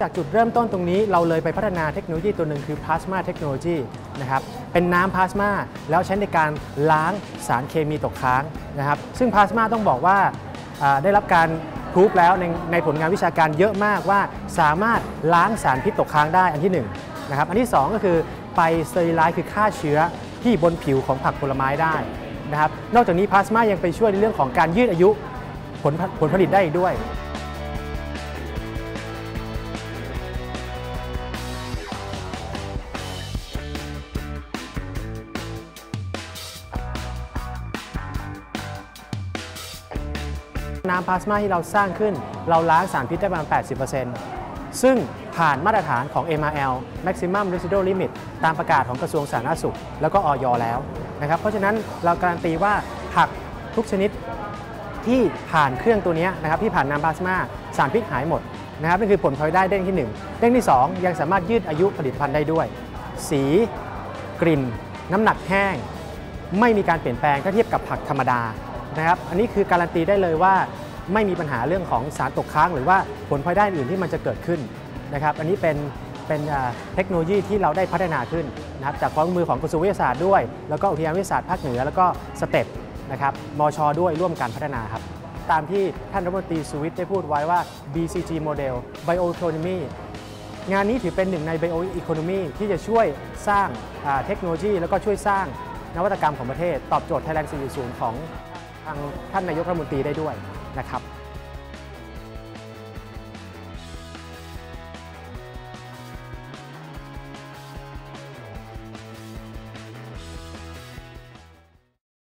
จากจุดเริ่มต้นตรงนี้เราเลยไปพัฒนาเทคโนโลยีตัวหนึ่งคือพลาสมาเทคโนโลยีนะครับเป็นน้ำพลาสมาแล้วใช้ในการล้างสารเคมีตกค้างนะครับซึ่งพลาสมาต้องบอกว่าได้รับการพรูฟแล้วในในผลงานวิชาการเยอะมากว่าสามารถล้างสารพิษตกค้างได้อันที่1นะครับอันที่ 2 ก็คือไปสเตอริไลซ์คือฆ่าเชื้อที่บนผิวของผักผลไม้ได้นะครับนอกจากนี้พลาสมายังไปช่วยในเรื่องของการยืดอายุผลผลผลิตได้อีกด้วย น้ำพลาสมาที่เราสร้างขึ้น เราล้างสารพิษได้ประมาณ 80%ซึ่งผ่านมาตรฐานของ MRL Maximum Residual Limit ตามประกาศของกระทรวงสาธารณสุข แล้วก็ออยแล้วนะครับ เพราะฉะนั้นเราการันตีว่าผักทุกชนิดที่ผ่านเครื่องตัวนี้นะครับที่ผ่านน้ำพลาสมาสารพิษหายหมดนะครับนั่นคือผลพลอยได้เด้งที่ 1 เด้งที่ 2 ยังสามารถยืดอายุผลิตภัณฑ์ได้ด้วย สี กลิ่น น้ำหนักแห้ง ไม่มีการเปลี่ยนแปลงถ้าเทียบกับผักธรรมดา นะครับ อันนี้คือการันตีได้เลยว่าไม่มีปัญหาเรื่องของสารตกค้าง หรือว่าผลพลอยได้อื่นที่มันจะเกิดขึ้นนะครับ อันนี้เป็นเป็นเทคโนโลยีที่เราได้พัฒนาขึ้นนะครับจากความมือของกระทรวงวิทยาศาสตร์ด้วย แล้วก็อุทยานวิทยาศาสตร์ภาคเหนือ แล้วก็สเต็ปนะครับมชด้วยร่วมกันพัฒนาครับ ตามที่ท่านรัฐมนตรีสุวิทย์ได้พูดไว้ว่า BCG Model Bioeconomy งานนี้ถือเป็นหนึ่งใน Bio Economy ที่จะช่วยสร้างเทคโนโลยี แล้วก็ช่วยสร้างนวัตกรรมของประเทศ ตอบโจทย์ Thailand 4.0 ของ ทางท่านนายกรัฐมนตรีได้ด้วยนะครับ